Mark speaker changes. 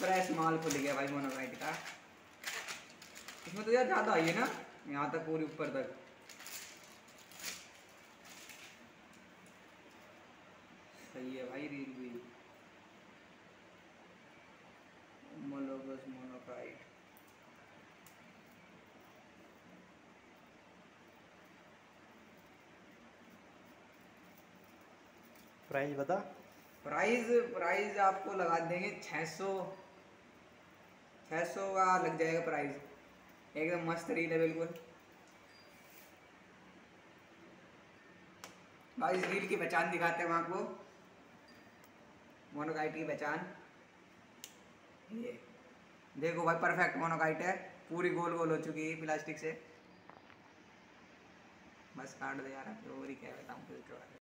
Speaker 1: Fresh माल खुल गया भाई मोनोकाइट का। इसमें तो यार ज़्यादा आई है ना यहाँ तक पूरी ऊपर तक। सही है भाई रील भी। मोलोगस मोनोकाइट
Speaker 2: प्राइस बता।
Speaker 1: प्राइस प्राइस आपको लगा देंगे छः सौ। छः सौ का लग जाएगा प्राइस एकदम मस्त रील है बिल्कुल। भाई, इस रील की पहचान दिखाते हैं आपको। मोनोकाइट की पहचान। ये। देखो भाई परफेक्ट मोनोकाइट है। पूरी गोल गोल हो चुकी है प्लास्टिक से। बस काट दे यार, अब और ही क्या बताऊँ फिर